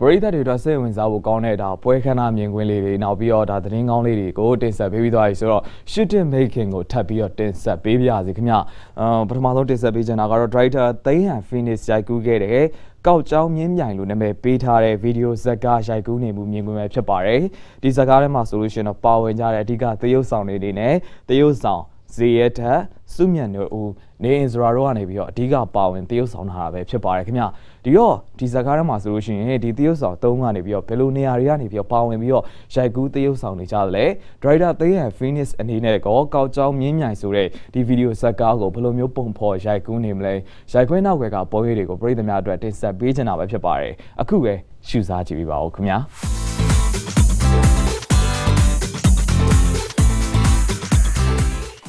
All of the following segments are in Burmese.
ပရိသတ်တွေအတွက်စိတ်ဝင်စားဖို့ကောင်းတဲ့ဒါပွဲခန်းသားမြင်ကွင်းလေးတွေနောက်ပြီးတော့ဒါသတင်းကောင်းလေးတွေကိုတင်ဆက်ပေးပြီးသွားပြီဆိုတော့ shooting making ကိုထပ်ပြီးတော့တင်ဆက်ပေးပါရစေခင်ဗျအာပထမဆုံးတင်ဆက်ပေးချင်တာကတော့ director သိန်းဟန် finish ရိုက်ကူးခဲ့တဲ့ကောက်ကြောင်းမြင်းမြိုင်လို့နာမည်ပေးထားတဲ့ဗီဒီယိုဇက်ကားရိုက်ကူးနေမှုမြင်ကွင်းပဲဖြစ်ပါတယ်ဒီဇက်ကားထဲမှာဆိုလို့ရှိရင်တော့ပါဝင်ကြတဲ့အဓိကသရုပ်ဆောင်တွေနေနဲ့သရုပ်ဆောင်ဇေယျထက် စုမြတ်တို့ဦးနေအင်စရာတို့ကနေပြီးတော့အဓိကပါဝင်တရုပ်ဆောင်ထားတာပဲဖြစ်ပါတယ်ခင်ဗျဒီတော့ဒီဇာတ်ကားထဲမှာဆိုလို့ရှိရင်ဒီတရုပ်ဆောင်၃ကနေပြီးတော့ဘယ်လိုနေရာတွေကနေပြီးတော့ပါဝင်ပြီးတော့ရိုက်ကူးတရုပ်ဆောင်နေကြတယ်လဲဒရိုက်တာသိန်းရန် Phoenix အနေနဲ့ကောကောက်ကြောင်းမြင်းမြိုင်ဆိုတဲ့ဒီဗီဒီယိုဇာတ်ကားကိုဘယ်လိုမျိုးပုံဖော်ရိုက်ကူးနေမလဲရိုက်ခွင်းနောက်ကကပေါ်ရည်တွေကိုပြည်သူများအတွက်တင်ဆက်ပေးချင်တာပဲဖြစ်ပါတယ်အခုပဲရှုစားကြည့်ပြပါဦးခင်ဗျာ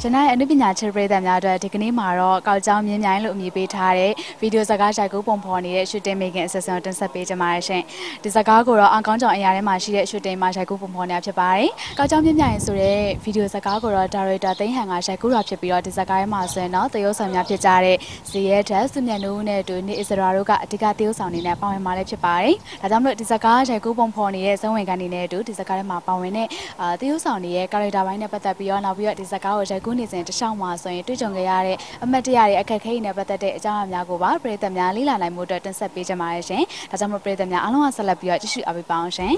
ကျွန်တော်ရဲ့အနုပညာချစ်ပရိသတ်များအတွက်ဒီကနေ့မှာတော့ကောက်ကြောင်းမြင်းမြိုင်လို့အမည်ပေးထားတဲ့ဗီဒီယိုဇာတ်ကားရိုက်ကူးပုံဖော်နေတဲ့ shooting making assistant ကိုတင်ဆက်ပေးကြပါရရှင်ဒီဇာတ်ကားကိုတော့အောင်ကောင်းကြောင်အရာထဲမှာရှိတဲ့ shooting မှာရိုက်ကူးပုံဖော်နေတာဖြစ်ပါတယ်ကောက်ကြောင်းမြင်းမြိုင်ဆိုတဲ့ဗီဒီယိုဇာတ်ကားကိုတော့ director သိန်းဟန်ကရိုက်ကူးတာဖြစ်ပြီးတော့ဒီဇာတ်ကားထဲမှာဆိုရင်တော့သရုပ်ဆောင်များဖြစ်ကြတဲ့ဇေယျထက်စုမြတ်နိုးနဲ့အတူနေအစ္စရာတို့ကအဓိကသရုပ်ဆောင်နေနဲ့ပါဝင်มาလည်းဖြစ်ပါတယ်ဒါကြောင့်မလို့ဒီဇာတ်ကားရိုက်ကူးပုံဖော်နေတဲ့ဇုံးဝင်ကန်နေတဲ့အတူဒီဇာတ်ကားထဲမှာပါဝင်တဲ့အာသရုပ်ဆောင်တွေရဲ့ character ဘိုင်းနဲ့ပတ်သက်ပြီးတော့နောက်ပြီးတော့ဒီဇာတ်ကားကိုရိုက်ကူးနေစဉ်တခြားမှာဆိုရင်တွေ့ကြုံခဲ့ရတဲ့အမတ်တရရဲ့အခက်အခဲတွေနဲ့ပတ်သက်တဲ့အကြောင်းအရာများကိုပါပြည်သက်များလေ့လာနိုင်မှုအတွက်တင်ဆက်ပေးကြပါရရှင်။ဒါကြောင့်မို့ပြည်သက်များအားလုံးကဆက်လက်ပြီးတော့ကြည့်ရှုအားပေးပါအောင်ရှင်။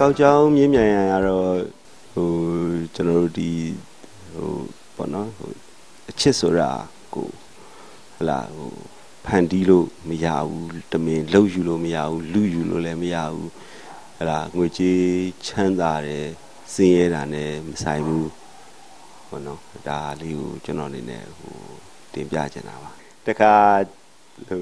ကောက်ကြောင်းမြင်းမြန်ရန်ကတော့ဟိုကျွန်တော်တို့ဒီဟိုပေါ့နော်ဟိုအချစ်ဆိုတာကိုဟလာဟို ဖန်တီးလို့မရဘူးတမင်လှုပ်ယူလို့မရဘူးလူယူလို့လည်းမရဘူးဟလာငွေကြေးချမ်းသာတယ်စင်ရဲတာနဲ့မဆိုင်ဘူးဘောနော်ဒါလေးကိုကျွန်တော်အနေနဲ့ဟိုတင်ပြချင်တာပါတခါဟို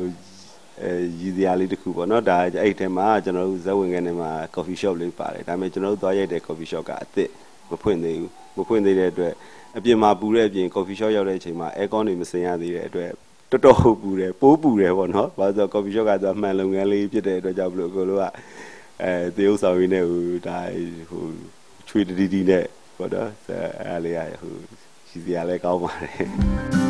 အဲရည်စရာလေးတစ်ခုပေါ့နော်ဒါအဲ့ထဲမှာကျွန်တော်တို့ဇက်ဝင်ကနေမှာ coffee shop လေးပါတယ်ဒါပေမဲ့ကျွန်တော်တို့သွားရိုက်တဲ့ coffee shop ကအစ်စ်မဖွင့်သေးဘူးမဖွင့်သေးတဲ့အတွက်အပြင်မှာပူတဲ့အပြင် coffee shop ရောက်တဲ့အချိန်မှာ air con တွေမစင်ရသေးတဲ့အတွက် တော်တော်ဟုတ်ပူတယ်ပိုးပူတယ်ပေါ့နော်ဘာလို့ဆိုတော့ coffee shop ကဆိုအမှန်လုပ်ငန်းလေးဖြစ်တဲ့အတွက်ကြောင့်ဘလို့အကိုတို့ကအဲသေုပ်ဆောင်ရင်းနဲ့ဟိုဒါဟိုချွေတီတီနဲ့ပေါ့နော်အဲလေးရဟိုရှိစရာလည်းကောင်းပါတယ်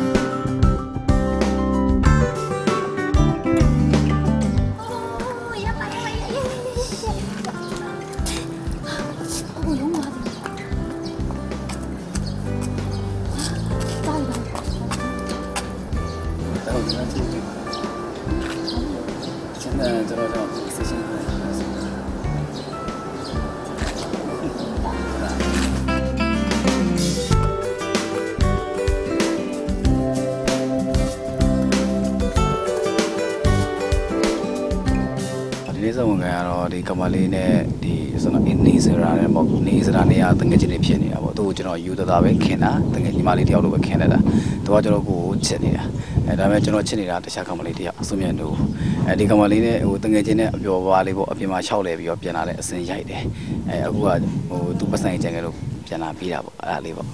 我觉得这个现在这个叫我自己最深刻的 ဒီကမလေးနဲ့ဒီဆိုတော့နေစရာနဲ့ပေါ့နေစရာနဲ့ကတငယ်ချင်းတွေဖြစ်နေတာပေါ့သူ့ကိုကျွန်တော်ယူတသားပဲခင်တာတငယ်ညီမလေးတယောက်လိုပဲခင်လိုက်တာသူကကျွန်တော်ကိုချစ်နေတာအဲဒါပေမဲ့ကျွန်တော်ချစ်နေတာတခြားကမလေးတယောက်အစွမြတ်တို့အဲဒီကမလေးနဲ့ဟိုတငယ်ချင်းနဲ့အပျော်ပါလေးပေါ့အပြင်မှာခြောက်လဲပြီးတော့ပြန်လာတဲ့အစင်ရိုက်တယ်အဲအခုကဟိုသူပတ်ဆိုင်ကြံကြလို့ပြန်လာပြီးတာပေါ့အဲ့ဒါလေးပေါ့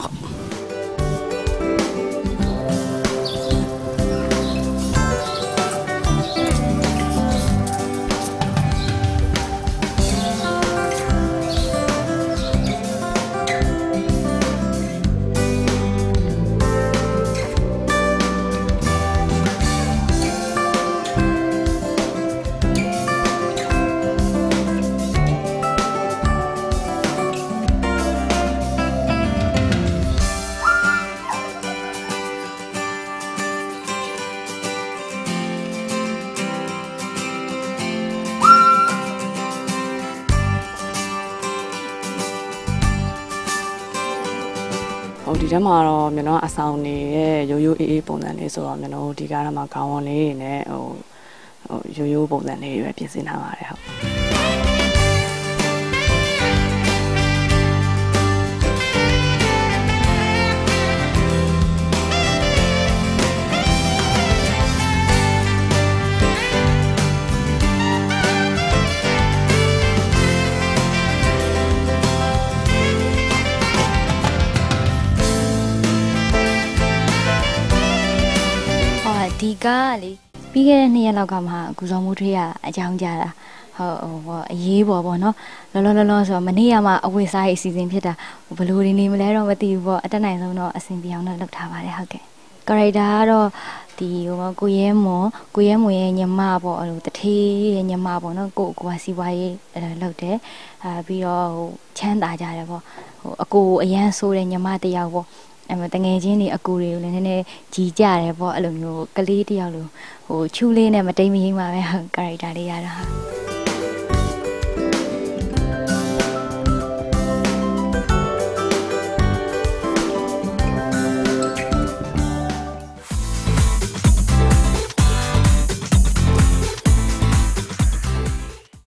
ဟုတ်ဒီထဲမှာတော့ကျွန်တော်အဆောင်နေတဲ့ရိုးရိုးအေးအေးပုံစံလေးဆိုတော့ကျွန်တော်ဒီကားထဲမှာခေါင်းဝန်းလေးနဲ့ဟိုဟိုရိုးရိုးပုံစံလေးတွေပဲပြင်ဆင်ထားပါတယ်ဟုတ် ဒီကားကလေပြီးခဲ့တဲ့နှစ်ရက်လောက်ကမှကုစုံမှုထွေးရအကြောင်းကြားတာဟဟုတ်ဟိုဘောအရေးပေါ်ပေါ့နော်လောလောလောလောဆိုတော့မနေ့ကမှအဝတ်စားရေးအစီအစဉ်ဖြစ်တာဘယ်လိုတွေနေမလဲတော့မသိဘူးပေါ့အတက်နိုင်ဆုံးတော့အဆင်ပြေအောင်တော့လုပ်ထားပါတယ်ဟုတ်ကဲ့ character ကတော့ဒီဟိုကိုရဲမွန်ကိုရဲမွန်ရဲ့ညီမပေါ့အဲ့လိုတထေးရဲ့ညီမပေါ့နော်ကိုကိုကစီပွားရေးအဲ့လုပ်တယ်အာပြီးတော့ဟိုချမ်းသာကြတယ်ပေါ့ဟိုအကိုအရန်ဆိုးတဲ့ညီမတစ်ယောက်ပေါ့ အဲ့မှာတငယ်ချင်းတွေအကူတွေကိုလည်းနည်းနည်းကြီးကြတယ်ပေါ့အဲ့လိုမျိုးကလေးတစ်ယောက်လိုဟိုချူးလေးနဲ့မတိမ်မရင်းပါပဲ character လေးရတာဟာ